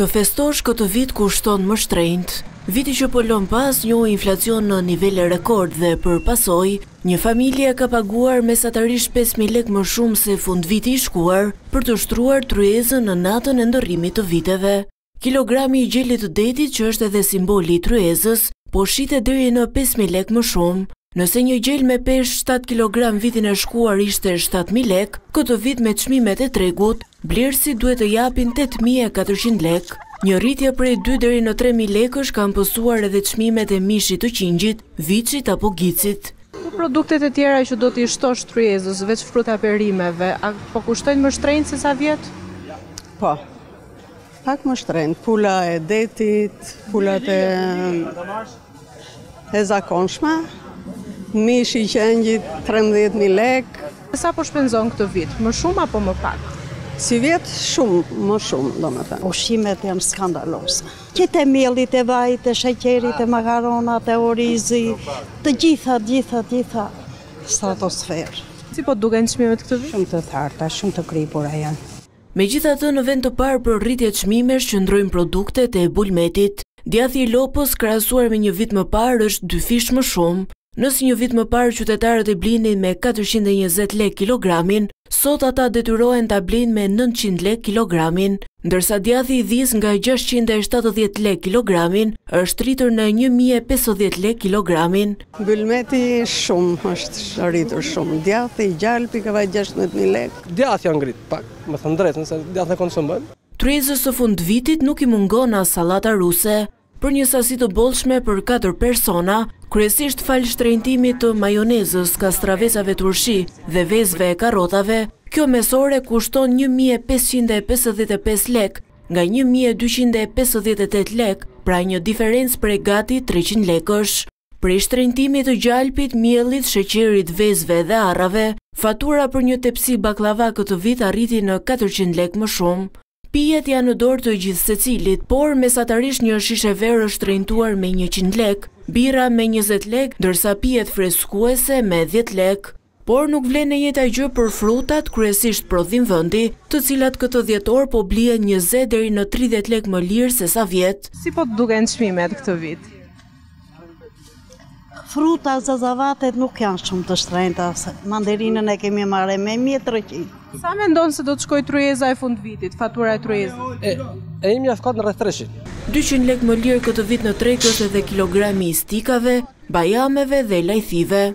Të festosh këtë vit kushton më shtrenjtë, viti që po lëmë pas njohu inflacion në nivele rekord dhe për pasojë, një familje ka paguar mesatarisht pesë mijë lekë më shumë se fundviti i shkuar për të shtruar tryezën në natën e ndërrimit të viteve. Kilogrami i gjelit të detit që është edhe simboli i tryezës, po shitet deri në pesë mijë lekë më shumë. Nëse një gjel me peshë shtatë kilogramë vitin e shkuar ishte shtatë mijë lekë, këtë vit me çmimet e tregut, blerësit duhet të japin tetë mijë e katërqind lekë. Një rritje prej dy deri në tre mijë lekësh kanë pësuar edhe çmimet e mishit të qingjit, viçit apo gicit. Produktet e tjera që do t'i shtosh tryezës, veç fruta-perimeve, a po kushtojnë më shtrenjtë se sa vjet? Po. Pak më shtrenjtë, pula e detit, pulat e e zakonshme, mishi i qengjit 13000 lek. Sa po shpenzon këtë vit, më shumë apo më pak? Sivjet shumë, më shumë, domethënë. Ushqimet janë skandalose. Këtë e miellin, e vajin, e sheqerin, e makaronat, e orizi, të gjitha, të gjitha, të gjitha stratosferë. Si po duken çmimet këtë vit? Shumë të tharta, shumë të kripura janë. Megjithatë, në vend të parë për rritje çmimesh qëndrojnë produktet e bulmetit. Djathi i lopës, krahasuar me një vit më parë, është dyfish më shumë. Nëse një vit më parë qytetarët e blinin me katërqind e njëzet lekë kilogramin, sot ata detyrohen ta blejnë me nëntëqind lekë kilogramin. Ndërsa djathi i dhisë nga gjashtëqind e shtatëdhjetë lekë kilogramin, është rritur në një mijë e pesëdhjetë lekë kilogramin. Bulmeti shumë është rritur shumë. Djathi, gjalpi ka vajtë gjashtëmbëdhjetë mijë lekë, Djathi është ngrit pak, me thënë drejtën, se djathin e konsumojmë. Tryezës së fundvitit nuk i mungon as sallata ruse, për një sasi të bollshme për katër persona, kryesisht falë shtrenjtimit të majonezës, kastravecave turshi dhe vezëve e karrotave, kjo mesore kushton një mijë e pesëqind e pesëdhjetë e pesë lekë, nga një mijë e dyqind e pesëdhjetë e tetë lekë, pra një diferencë prej gati treqind lekësh. Prej shtrenjtimit të gjalpit, miellit, sheqerit, vezëve dhe arrave, fatura për një tepsi bakllava këtë vit arriti në katërqind lekë më shumë. Pijet janë në dorë të gjithsecilit, por mesatarisht një shishe verë është shtrenjtuar me njëqind lekë, birra me njëzet lekë, ndërsa pijet freskuese me dhjetë lekë. Por nuk vlen e njëjta gjë për frutat, kryesisht prodhim vendi, të cilat këtë dhjetor po blihen njëzet deri në tridhjetë lekë më lirë se sa vjet. Si po të duken çmimet këtë vit? Fruta-zarzavatet nuk janë shumë të shtrenjta, mandarinën e kemi marrë me 1300. Sa mendon se do të shkojë tryeza e fundvitit, fatura e tryezës? E imja shkon rreth 300. Dyqind lekë më lirë këtë vit në treg është edhe kilogrami i stikave, Bajameve dhe lajthive.